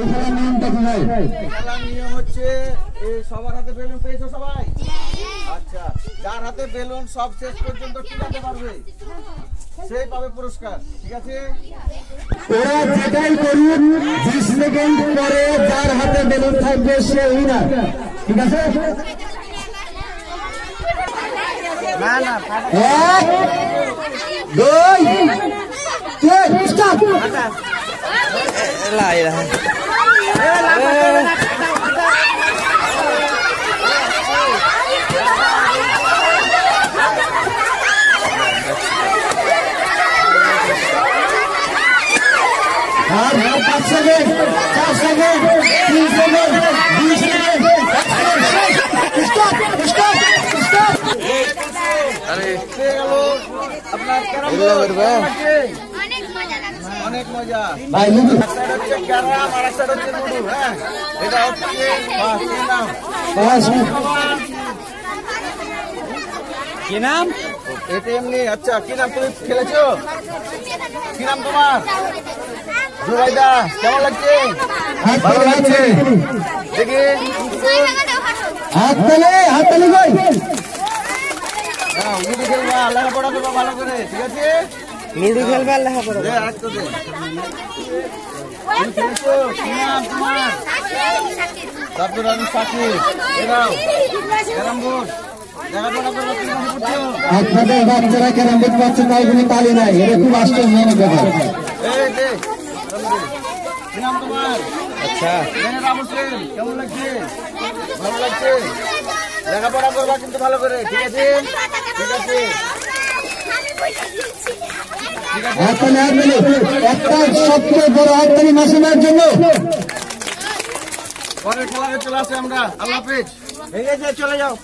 এই নিয়মটা কি খেলার নিয়ম হচ্ছে এই সবার হাতে বেলুন পেয়েছ সবাই? আচ্ছা যার হাতে বেলুন সব শেষ পর্যন্ত টিকাতে পারবে? সেই পাবে পুরস্কার ঠিক আছে? ওরা যেটাই করুক বিশ সেকেন্ড পরে যার হাতে বেলুন থাকবে সে উইনার ঠিক আছে? এক দুই তিন স্টার্ট। আর পাঁচ সেকেন্ড চার সেকেন্ড তিন সেকেন্ড দুই সেকেন্ড স্টপ স্টপ স্টপ পেয়ে গেল আপনার ক্যারাম বোর্ড কেমন লাগছে? অনেক মজা। ভাই লুডু। হচ্ছে ক্যারাম আর এক হচ্ছে লুডু হ্যাঁ? এটা হচ্ছে কি নাম? এটা এমনি আচ্ছা কি নাম তুমি খেলেছো? কি নাম তোমার? জুবাইদা কেমন লাগছে? ভালো লাগছে? দেখি। হাত তালে হাত তালি কই? হ্যাঁ লুডু খেলবা লেখাপড়া করবা ভালো করে ঠিক আছে? লুডো খেলবে আর লেখাপড়া দে আরেকটু দে। তুমি খেলেছো কি নাম তোমার তারপর আমি সাকিব এরাও ক্যারাম বোর্ড করবা আপনাদের বাচ্চারা ক্যারাম বোর্ড পাচ্ছে তাই কোনো তালি নাই। এটা খুব আশ্চর্যজনক ব্যাপার। আচ্ছা। মেনে কেমন লাগছে? ভালো লাগছে? লেখাপড়া করবা কিন্তু ভালো করে। ঠিক আছে? ঠিক আছে। আছে হাত তালি একটা সবচেয়ে বড় হাত তালি মাসুমের জন্য। পরের খেলায় চলে আসে আমরা। আল্লাহ হাফেজ। ঠিক আছে চলে যাও।